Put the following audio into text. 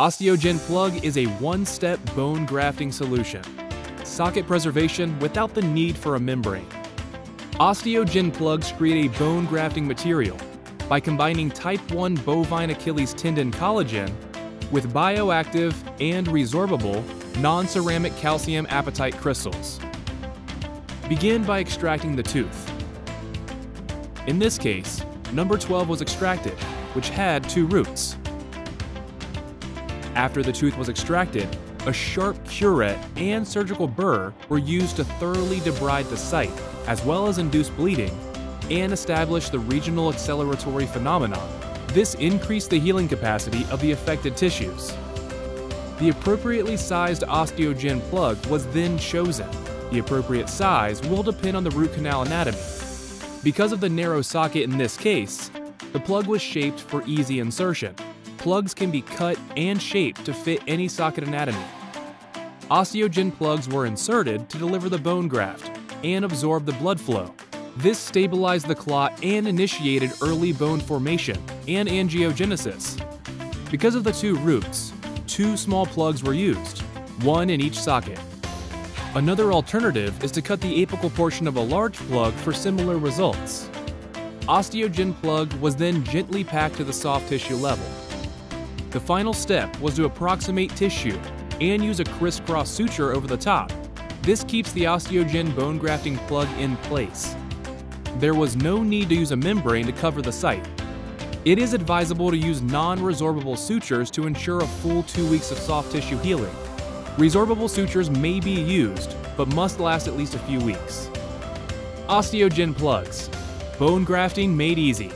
Osteogen Plug is a one-step bone grafting solution. Socket preservation without the need for a membrane. Osteogen plugs create a bone grafting material by combining type 1 bovine Achilles tendon collagen with bioactive and resorbable non-ceramic calcium apatite crystals. Begin by extracting the tooth. In this case, number 12 was extracted, which had two roots. After the tooth was extracted, a sharp curette and surgical burr were used to thoroughly debride the site, as well as induce bleeding, and establish the regional acceleratory phenomenon. This increased the healing capacity of the affected tissues. The appropriately sized osteogen plug was then chosen. The appropriate size will depend on the root canal anatomy. Because of the narrow socket in this case, the plug was shaped for easy insertion. Plugs can be cut and shaped to fit any socket anatomy. Osteogen plugs were inserted to deliver the bone graft and absorb the blood flow. This stabilized the clot and initiated early bone formation and angiogenesis. Because of the two roots, two small plugs were used, one in each socket. Another alternative is to cut the apical portion of a large plug for similar results. Osteogen plug was then gently packed to the soft tissue level. The final step was to approximate tissue and use a crisscross suture over the top. This keeps the osteogen bone grafting plug in place. There was no need to use a membrane to cover the site. It is advisable to use non-resorbable sutures to ensure a full two weeks of soft tissue healing. Resorbable sutures may be used, but must last at least a few weeks. Osteogen plugs. Bone grafting made easy.